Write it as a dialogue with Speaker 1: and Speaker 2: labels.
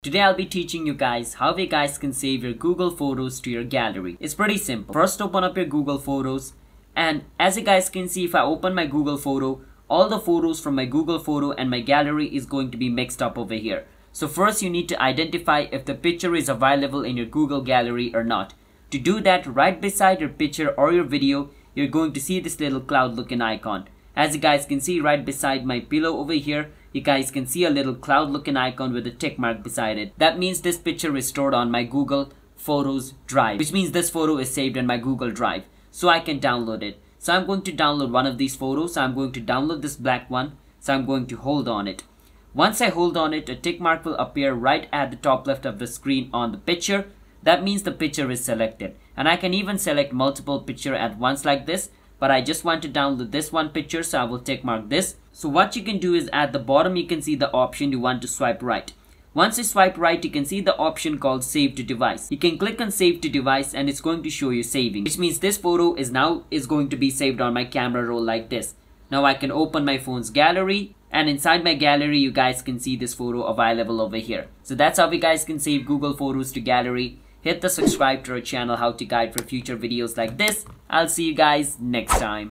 Speaker 1: Today I'll be teaching you guys how you guys can save your Google Photos to your gallery. It's pretty simple. First open up your Google Photos and as you guys can see if I open my Google Photo, all the photos from my Google Photo and my gallery is going to be mixed up over here. So first you need to identify if the picture is available in your Google Gallery or not. To do that, right beside your picture or your video, you're going to see this little cloud looking icon. As you guys can see right beside my pillow over here, you guys can see a little cloud looking icon with a tick mark beside it. That means this picture is stored on my Google Photos Drive, which means this photo is saved in my Google Drive. So I can download it. So I'm going to download one of these photos. I'm going to download this black one. So I'm going to hold on it. Once I hold on it, a tick mark will appear right at the top left of the screen on the picture. That means the picture is selected. And I can even select multiple picture at once like this but I just want to download this one picture so I will tick mark this. So what you can do is at the bottom you can see the option you want to swipe right. Once you swipe right, you can see the option called Save to Device. You can click on Save to Device and it's going to show you saving, which means this photo is now is going to be saved on my camera roll like this. Now I can open my phone's gallery and inside my gallery you guys can see this photo available over here. So that's how you guys can save Google Photos to gallery. Hit the subscribe to our channel how to guide for future videos like this. I'll see you guys next time.